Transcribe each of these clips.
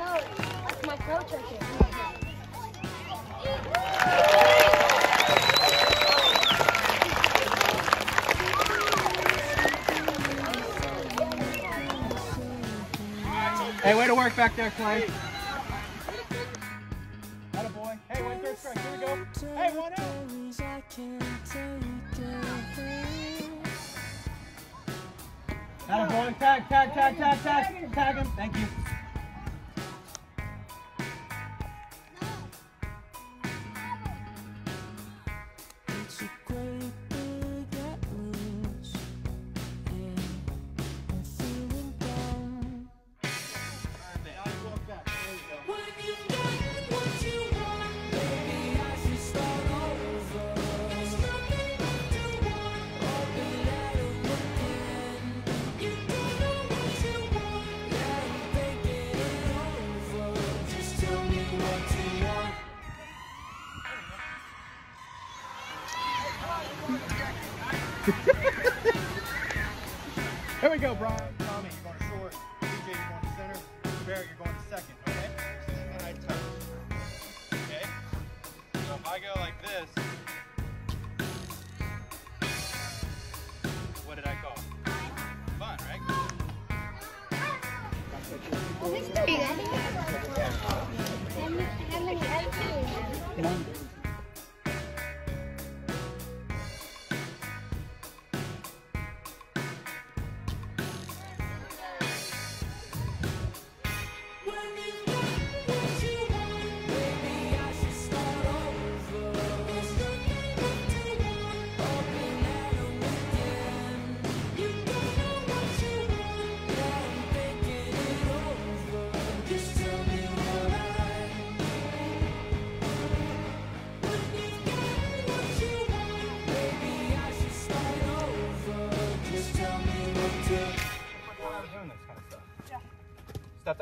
coach. That's my coach right there. Hey, way to work back there, Clay. That a boy. Hey, one third strike. Here we go. Hey, one out. That a boy. Tag, tag, tag, tag, tag. Tag him. Thank you. Here we go, Brian. Tommy, you're going to short. DJ, you're going to center. Barrett, you're going to second. Okay? And I touch. Okay? So if I go like this, what did I call? Fun, right?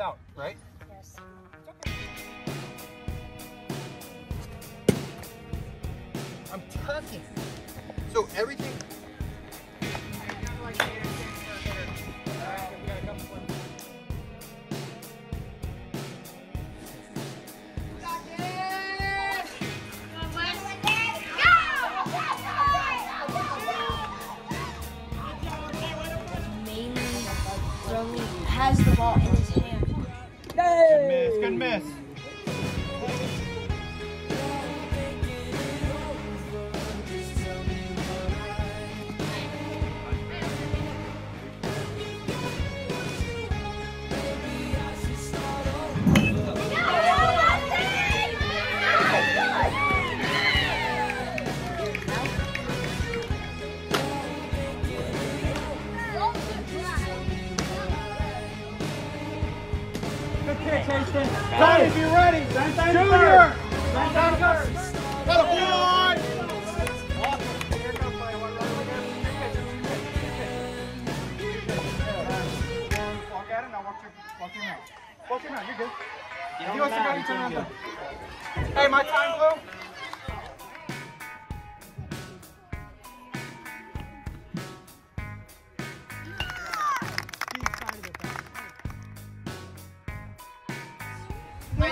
Out, right? Yes. I'm tucking. So everything. Mainly has the ball in his hand. Good miss. Good miss. If you're ready. Junior. Got a boy. Awesome. Here comes my one Walk at him. Now walk your, walk your mouth. Walk your mouth. You're good. If he wants to go, you turn around. Hey, my time, Blue.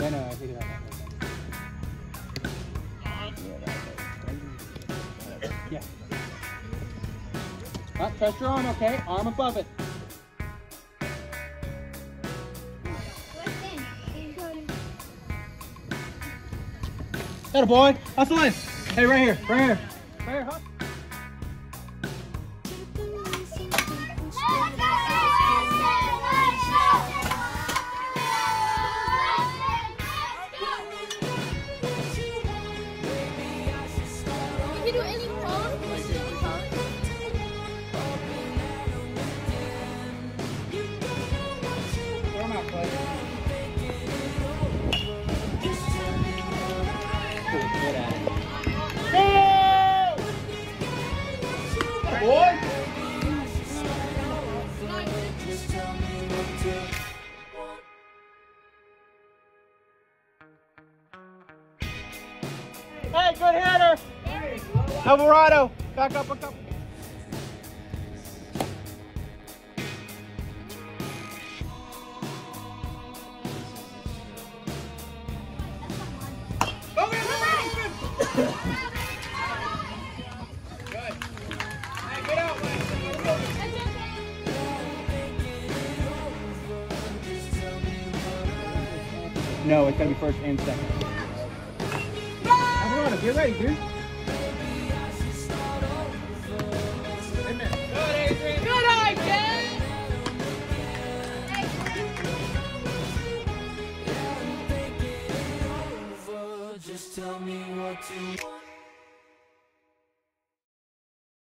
No, no, I figured out that. Yeah. Up, your arm, okay? Arm above it. That a boy. That's the line. Hey, right here, right here. Right here, huh? Go! That a boy. Hey, good hitter. Alvarado, back up, back up. Move it, move it, move. Good. Hey, get out, Lance. No, it's gotta be first and second. Alvarado, get ready, dude. to